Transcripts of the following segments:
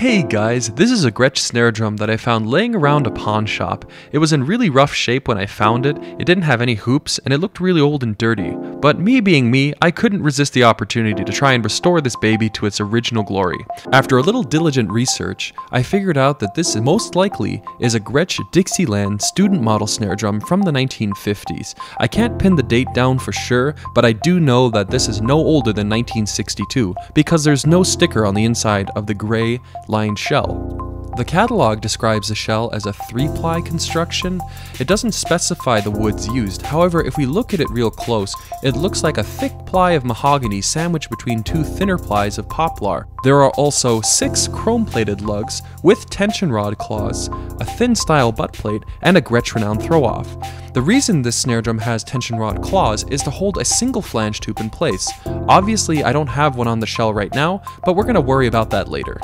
Hey guys, this is a Gretsch snare drum that I found laying around a pawn shop. It was in really rough shape when I found it, it didn't have any hoops, and it looked really old and dirty. But me being me, I couldn't resist the opportunity to try and restore this baby to its original glory. After a little diligent research, I figured out that this most likely is a Gretsch Dixieland student model snare drum from the 1950s. I can't pin the date down for sure, but I do know that this is no older than 1962 because there's no sticker on the inside of the gray lined shell. The catalog describes the shell as a three-ply construction. It doesn't specify the woods used, however if we look at it real close, it looks like a thick ply of mahogany sandwiched between two thinner plies of poplar. There are also six chrome-plated lugs with tension rod claws, a thin style butt plate, and a Gretsch Renown throw-off. The reason this snare drum has tension rod claws is to hold a single flange tube in place. Obviously I don't have one on the shell right now, but we're going to worry about that later.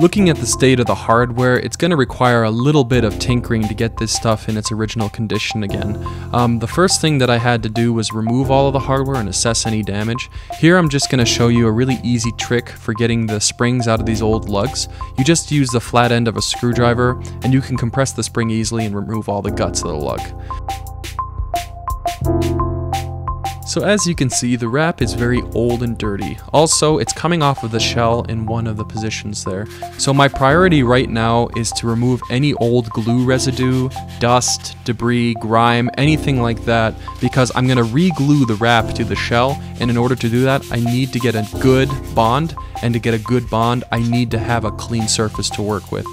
Looking at the state of the hardware, it's going to require a little bit of tinkering to get this stuff in its original condition again. Um, the first thing that I had to do was remove all of the hardware and assess any damage. Here I'm just going to show you a really easy trick for getting the springs out of these old lugs. You just use the flat end of a screwdriver and you can compress the spring easily and remove all the guts of the lug. So as you can see, the wrap is very old and dirty. Also, it's coming off of the shell in one of the positions there. So my priority right now is to remove any old glue residue, dust, debris, grime, anything like that, because I'm gonna re-glue the wrap to the shell, and in order to do that, I need to get a good bond, and to get a good bond, I need to have a clean surface to work with.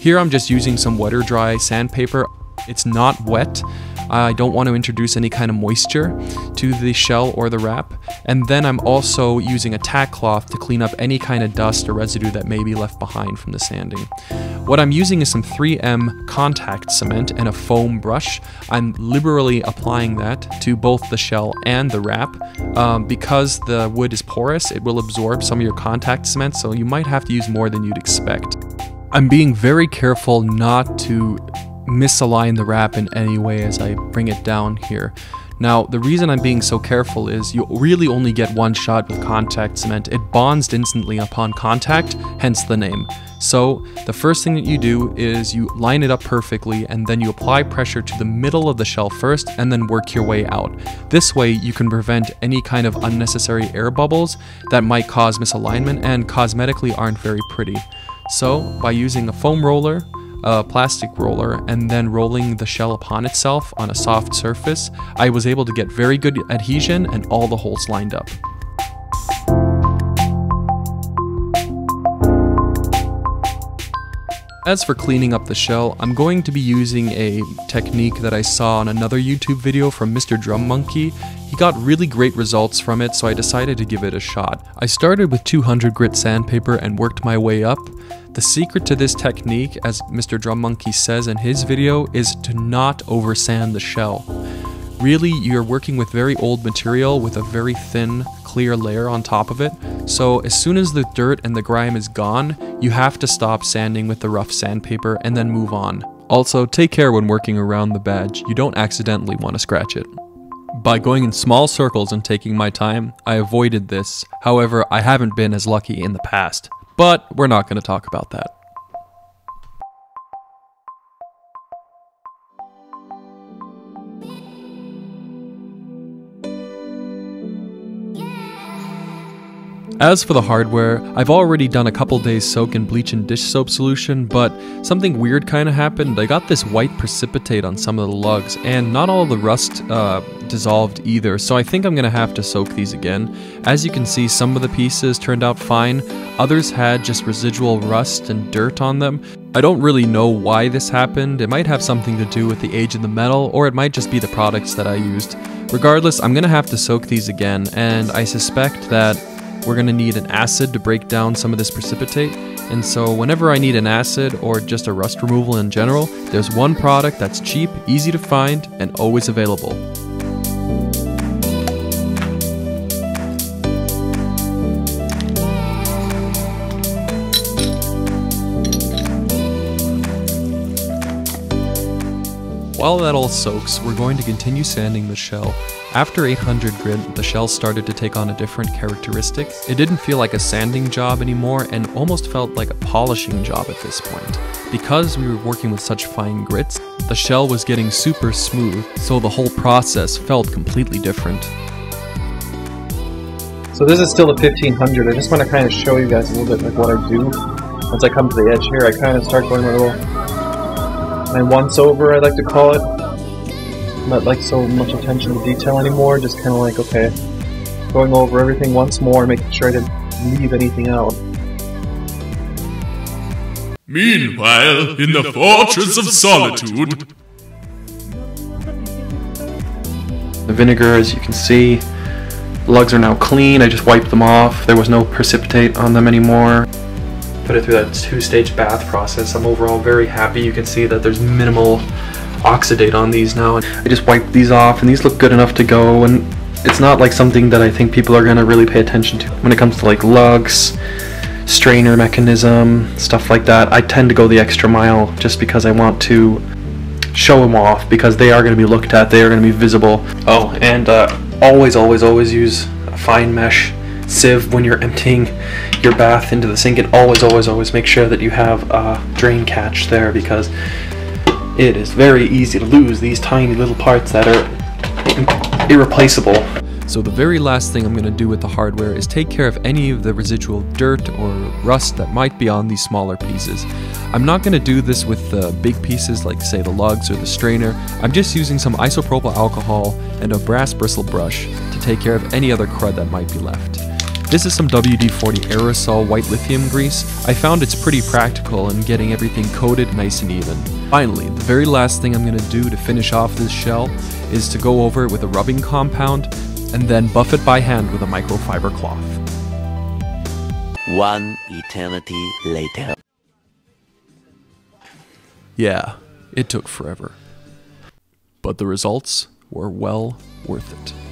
Here I'm just using some wet or dry sandpaper. It's not wet, I don't want to introduce any kind of moisture to the shell or the wrap. And then I'm also using a tack cloth to clean up any kind of dust or residue that may be left behind from the sanding. What I'm using is some 3M contact cement and a foam brush. I'm liberally applying that to both the shell and the wrap. Um, because the wood is porous, it will absorb some of your contact cement, so you might have to use more than you'd expect. I'm being very careful not to misalign the wrap in any way as I bring it down here. Now, the reason I'm being so careful is you really only get one shot with contact cement. It bonds instantly upon contact, hence the name. So, the first thing that you do is you line it up perfectly and then you apply pressure to the middle of the shell first and then work your way out. This way, you can prevent any kind of unnecessary air bubbles that might cause misalignment and cosmetically aren't very pretty. So, by using a foam roller, a plastic roller and then rolling the shell upon itself on a soft surface, I was able to get very good adhesion and all the holes lined up. As for cleaning up the shell, I'm going to be using a technique that I saw on another YouTube video from Mr. Drum Monkey. He got really great results from it, so I decided to give it a shot. I started with 200 grit sandpaper and worked my way up. The secret to this technique, as Mr. Drum Monkey says in his video, is to not oversand the shell. Really, you're working with very old material with a very thin, clear layer on top of it, so as soon as the dirt and the grime is gone, you have to stop sanding with the rough sandpaper and then move on. Also, take care when working around the badge, you don't accidentally want to scratch it. By going in small circles and taking my time, I avoided this, however I haven't been as lucky in the past. But we're not going to talk about that. As for the hardware, I've already done a couple days soak in bleach and dish soap solution, but something weird kind of happened. I got this white precipitate on some of the lugs, and not all the rust uh, dissolved either, so I think I'm to have to soak these again. As you can see, some of the pieces turned out fine, others had just residual rust and dirt on them. I don't really know why this happened, it might have something to do with the age of the metal, or it might just be the products that I used. Regardless, I'm to have to soak these again, and I suspect that we're going to need an acid to break down some of this precipitate. And so whenever I need an acid or just a rust removal in general, there's one product that's cheap, easy to find, and always available. while that all soaks, we're going to continue sanding the shell. After 800 grit, the shell started to take on a different characteristic. It didn't feel like a sanding job anymore and almost felt like a polishing job at this point. Because we were working with such fine grits, the shell was getting super smooth, so the whole process felt completely different. So this is still the 1500. I just want to kind of show you guys a little bit like what I do. Once I come to the edge here, I kind of start going my little my once over, I like to call it not like so much attention to detail anymore, just kind of like, okay, going over everything once more, making sure I didn't leave anything out. Meanwhile, in the Fortress of Solitude, the vinegar, as you can see, the lugs are now clean. I just wiped them off. There was no precipitate on them anymore. Put it through that two-stage bath process. I'm overall very happy. You can see that there's minimal oxidate on these now. I just wipe these off and these look good enough to go and it's not like something that I think people are going to really pay attention to. When it comes to like lugs, strainer mechanism, stuff like that, I tend to go the extra mile just because I want to show them off because they are going to be looked at, they are going to be visible. Oh, and uh, always, always, always use a fine mesh sieve when you're emptying your bath into the sink and always, always, always make sure that you have a drain catch there because it is very easy to lose these tiny little parts that are irreplaceable. So the very last thing I'm going to do with the hardware is take care of any of the residual dirt or rust that might be on these smaller pieces. I'm not going to do this with the big pieces like say the lugs or the strainer, I'm just using some isopropyl alcohol and a brass bristle brush to take care of any other crud that might be left. This is some WD-40 aerosol white lithium grease. I found it's pretty practical in getting everything coated nice and even. Finally, the very last thing I'm going to do to finish off this shell is to go over it with a rubbing compound and then buff it by hand with a microfiber cloth. One eternity later. Yeah, it took forever. But the results were well worth it.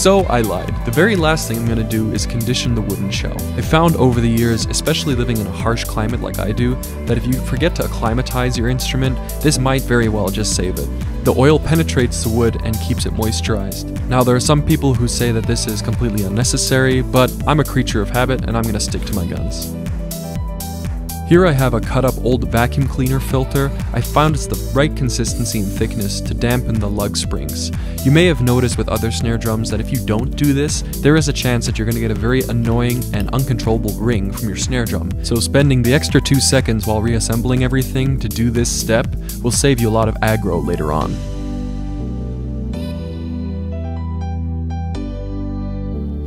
So I lied. The very last thing I'm to do is condition the wooden shell. I found over the years, especially living in a harsh climate like I do, that if you forget to acclimatize your instrument, this might very well just save it. The oil penetrates the wood and keeps it moisturized. Now there are some people who say that this is completely unnecessary, but I'm a creature of habit and I'm to stick to my guns. Here I have a cut up old vacuum cleaner filter. I found it's the right consistency and thickness to dampen the lug springs. You may have noticed with other snare drums that if you don't do this, there is a chance that you're going to get a very annoying and uncontrollable ring from your snare drum. So spending the extra 2 seconds while reassembling everything to do this step will save you a lot of aggro later on.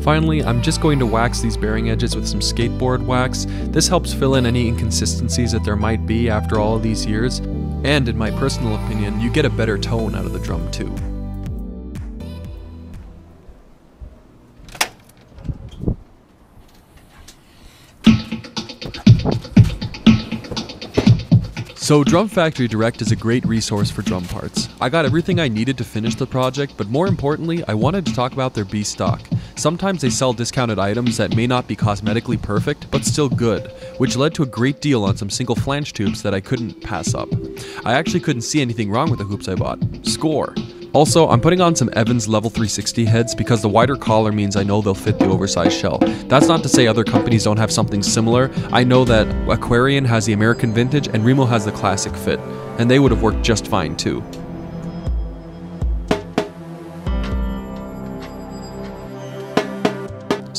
Finally, I'm just going to wax these bearing edges with some skateboard wax. This helps fill in any inconsistencies that there might be after all of these years, and in my personal opinion, you get a better tone out of the drum too. So Drum Factory Direct is a great resource for drum parts. I got everything I needed to finish the project, but more importantly, I wanted to talk about their B stock. Sometimes they sell discounted items that may not be cosmetically perfect, but still good, which led to a great deal on some single flange tubes that I couldn't pass up. I actually couldn't see anything wrong with the hoops I bought. Score! Also, I'm putting on some Evans Level 360 heads because the wider collar means I know they'll fit the oversized shell. That's not to say other companies don't have something similar. I know that Aquarian has the American Vintage and Remo has the Classic Fit, and they would have worked just fine too.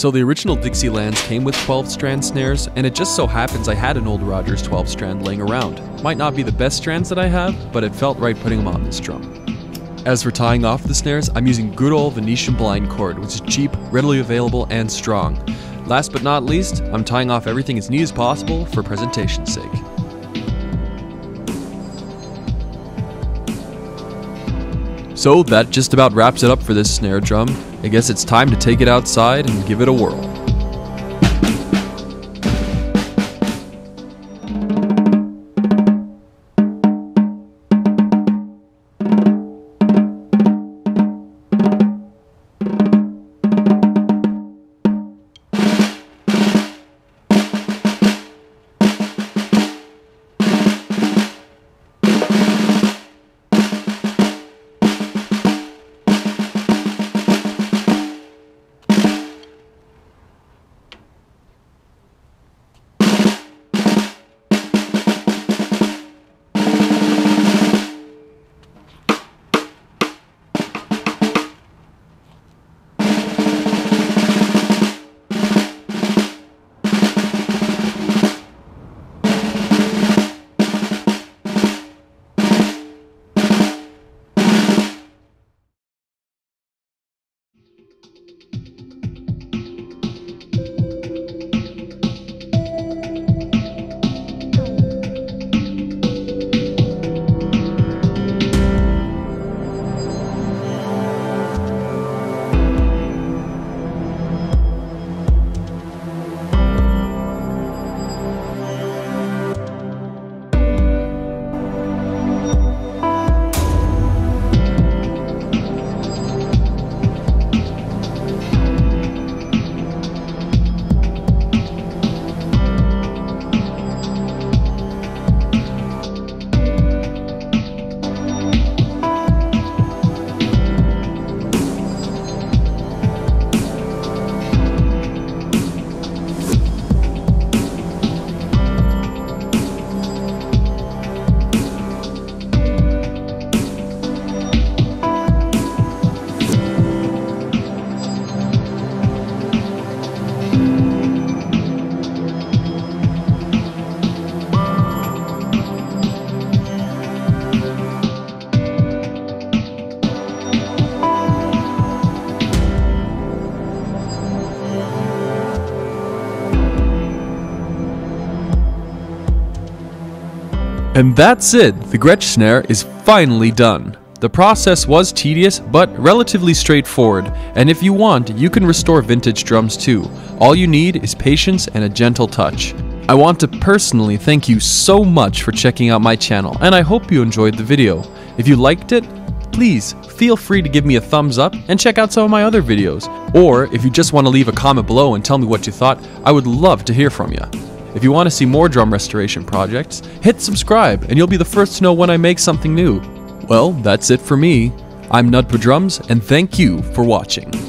So the original Dixielands came with 12 strand snares, and it just so happens I had an old Rogers 12 strand laying around. Might not be the best strands that I have, but it felt right putting them on this drum. As for tying off the snares, I'm using good old Venetian blind cord, which is cheap, readily available, and strong. Last but not least, I'm tying off everything as neat as possible for presentation's sake. So that just about wraps it up for this snare drum. I guess it's time to take it outside and give it a whirl. And that's it, the Gretsch snare is finally done. The process was tedious, but relatively straightforward, and if you want, you can restore vintage drums too. All you need is patience and a gentle touch. I want to personally thank you so much for checking out my channel, and I hope you enjoyed the video. If you liked it, please feel free to give me a thumbs up and check out some of my other videos. Or if you just want to leave a comment below and tell me what you thought, I would love to hear from you. If you want to see more drum restoration projects, hit subscribe and you'll be the first to know when I make something new. Well, that's it for me. I'm NuDrums and thank you for watching.